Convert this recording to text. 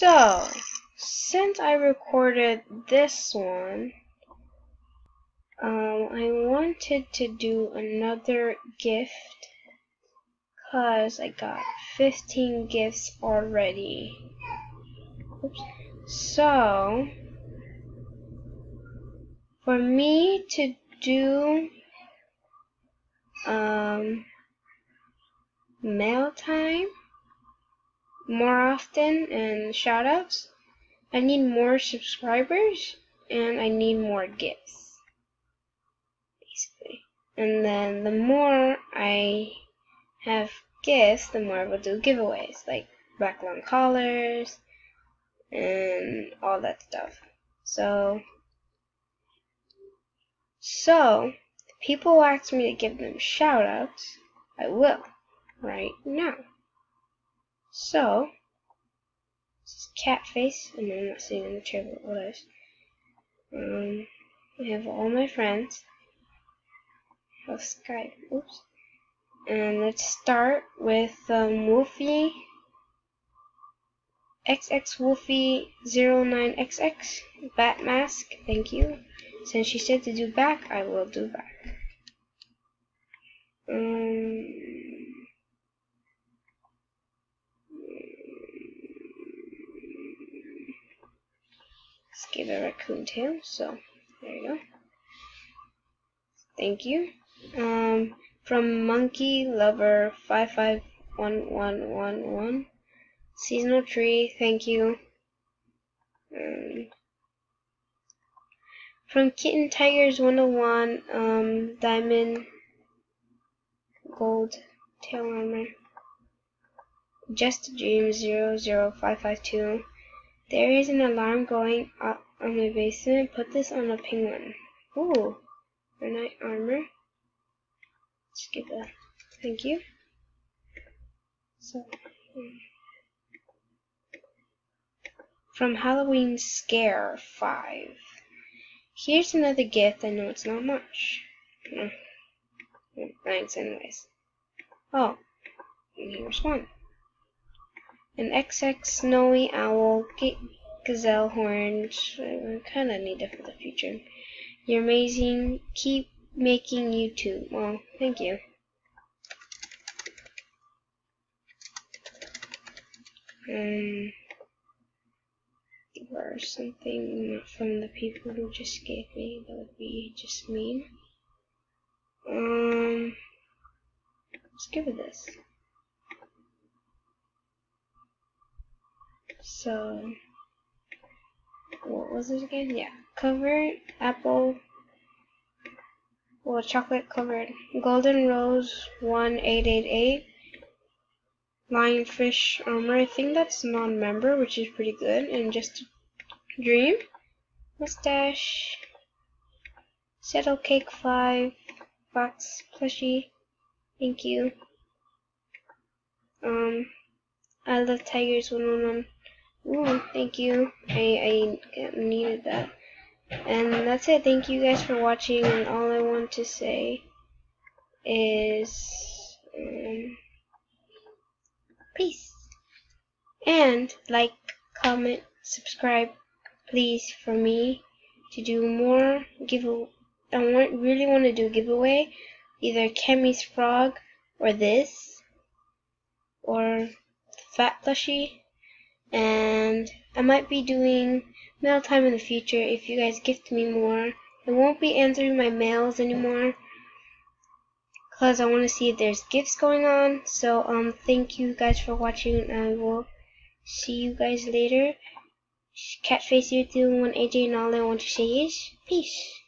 So, since I recorded this one, um, I wanted to do another gift because I got 15 gifts already. Oops. So, for me to do um, mail time more often and shoutouts, I need more subscribers and I need more gifts. Basically. And then the more I have gifts, the more I will do giveaways, like black long collars and all that stuff. So so people ask me to give them shoutouts, I will right now. So, this is cat face, and I'm not sitting in the chair, but what else? Um, I have all my friends. Have Skype, oops. And let's start with um, Wolfie, XX Wolfie 09XX, Bat Mask, thank you. Since she said to do back, I will do back. Um, Let's give a raccoon tail. So there you go. Thank you. Um, from Monkey Lover five five one one one one. Seasonal tree. Thank you. Um, from Kitten Tigers 101, um, Diamond Gold Tail Armor. Just Dream 00552. There is an alarm going up on the basement. Put this on a penguin. Ooh, night armor. Let's get that. Thank you. So, um, from Halloween Scare 5. Here's another gift. I know it's not much. Thanks, anyways. Oh, here's one an XX snowy owl, gazelle horns. I kind of need it for the future. You're amazing. Keep making YouTube. Well, thank you. Um, or something from the people who just gave me. That would be just mean. Um, let's give it this. So, what was it again? Yeah, covered apple, well, chocolate covered golden rose 1888 lionfish armor. I think that's non-member, which is pretty good. And just dream mustache settle cake five box plushie. Thank you. Um, I love tigers 111. Ooh, thank you. I, I needed that. And that's it. Thank you guys for watching. And all I want to say is um, peace. And like, comment, subscribe, please, for me to do more give. I want, really want to do giveaway, either Kemi's frog or this, or fat plushie and I might be doing mail time in the future if you guys gift me more. I won't be answering my mails anymore because I want to see if there's gifts going on. So um, thank you guys for watching, and I will see you guys later. Catface here, 2 one AJ, and all I want to say is peace.